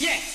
Yes.